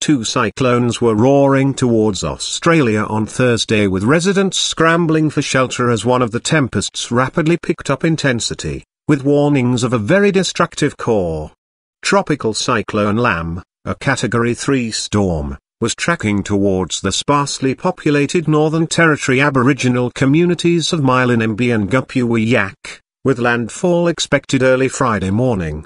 Two cyclones were roaring towards Australia on Thursday with residents scrambling for shelter as one of the tempests rapidly picked up intensity, with warnings of a very destructive core. Tropical Cyclone Lam, a Category 3 storm, was tracking towards the sparsely populated Northern Territory Aboriginal communities of Milingimbi and Gapuwiyak, with landfall expected early Friday morning.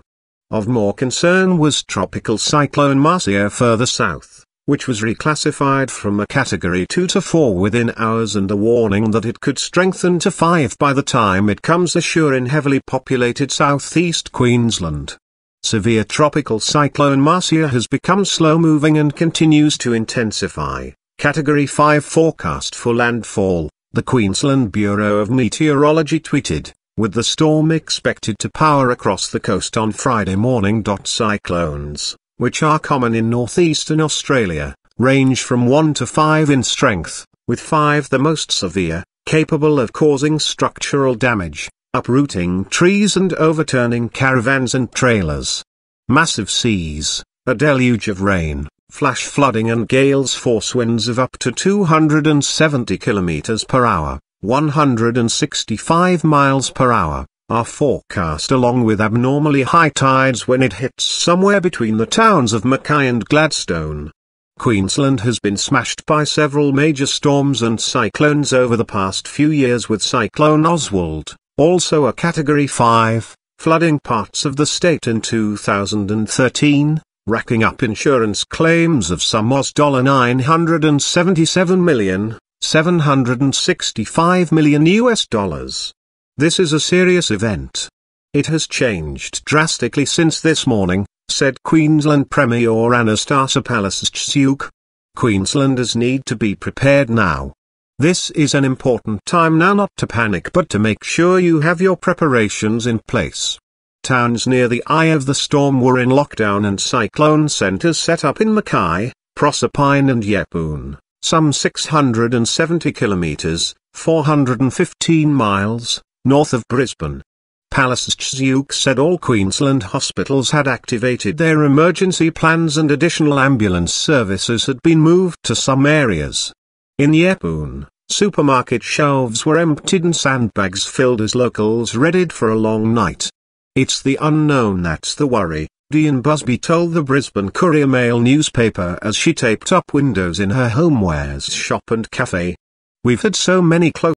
Of more concern was Tropical Cyclone Marcia further south, which was reclassified from a Category 2 to 4 within hours and a warning that it could strengthen to 5 by the time it comes ashore in heavily populated southeast Queensland. Severe tropical cyclone Marcia has become slow-moving and continues to intensify. Category 5 forecast for landfall, the Queensland Bureau of Meteorology tweeted, with the storm expected to power across the coast on Friday morning. Cyclones, which are common in northeastern Australia, range from 1 to 5 in strength, with 5 the most severe, capable of causing structural damage, uprooting trees and overturning caravans and trailers. Massive seas, a deluge of rain, flash flooding and gales force winds of up to 270 km per hour, 165 miles per hour, are forecast along with abnormally high tides when it hits somewhere between the towns of Mackay and Gladstone. Queensland has been smashed by several major storms and cyclones over the past few years with Cyclone Oswald, also a Category 5, flooding parts of the state in 2013, racking up insurance claims of some dollar 977 million, 765 million US dollars. This is a serious event. It has changed drastically since this morning, said Queensland Premier Annastacia Palaszczuk. Queenslanders need to be prepared now. This is an important time now not to panic but to make sure you have your preparations in place. Towns near the eye of the storm were in lockdown and cyclone centres set up in Mackay, Proserpine and Yeppoon, some 670 kilometres, 415 miles, north of Brisbane. Palaszczuk said all Queensland hospitals had activated their emergency plans and additional ambulance services had been moved to some areas. In Yeppoon, supermarket shelves were emptied and sandbags filled as locals readied for a long night. It's the unknown that's the worry, Dian Busby told the Brisbane Courier Mail newspaper as she taped up windows in her homewares shop and cafe. We've had so many close